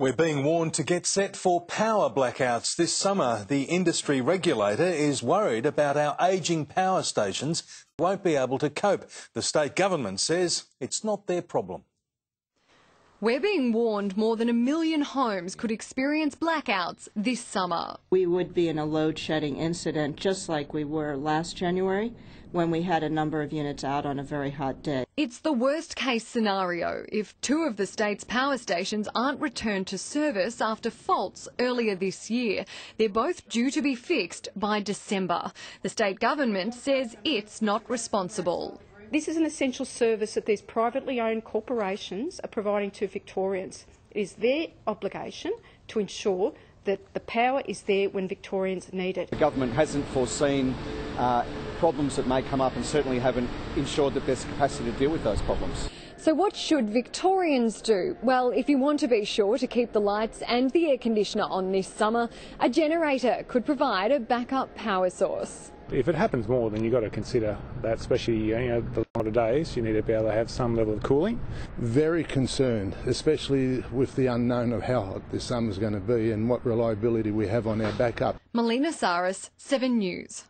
We're being warned to get set for power blackouts this summer. The industry regulator is worried about our ageing power stations won't be able to cope. The state government says it's not their problem. We're being warned more than a million homes could experience blackouts this summer. We would be in a load shedding incident just like we were last January when we had a number of units out on a very hot day. It's the worst case scenario if two of the state's power stations aren't returned to service after faults earlier this year. They're both due to be fixed by December. The state government says it's not responsible. This is an essential service that these privately owned corporations are providing to Victorians. It is their obligation to ensure that the power is there when Victorians need it. The government hasn't foreseen uh, problems that may come up and certainly haven't ensured that there's capacity to deal with those problems. So what should Victorians do? Well, if you want to be sure to keep the lights and the air conditioner on this summer, a generator could provide a backup power source. If it happens more, then you've got to consider that, especially you know, the longer days, you need to be able to have some level of cooling. Very concerned, especially with the unknown of how hot this summer's going to be and what reliability we have on our backup. Melina Saris, 7 News.